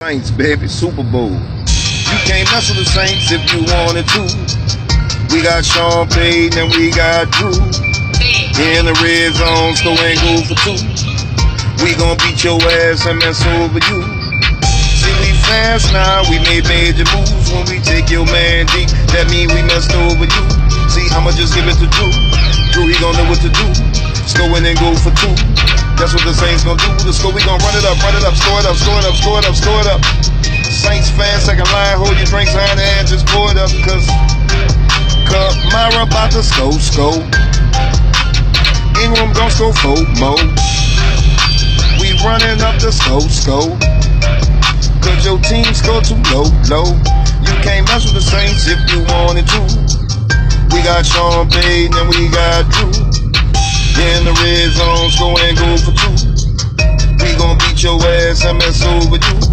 Saints, baby, Super Bowl. You can't mess with the Saints if you wanted to. We got Sean Payton and we got Drew. In the red zone, so ain't go for two. We gon' beat your ass and mess over you. See, we fast now, we made major moves. When we take your man deep, that mean we messed over you. See, I'ma just give it to Drew. Drew, he gon' know what to do. Let's go in and go for two. That's what the Saints gonna do. The score, we gonna run it up, run it up, score it up, score it up, score it up, score it up. Saints fans, second line, hold your drinks hand and just pour it up, cause Kamara about to score, score. Ingram gon' score four more. We running up the score, score. Cause your team score too low, low. You can't mess with the Saints if you wanted to. We got Sean Payton and we got Drew. In the red zone, go and go for two. We gon' beat your ass and mess over you.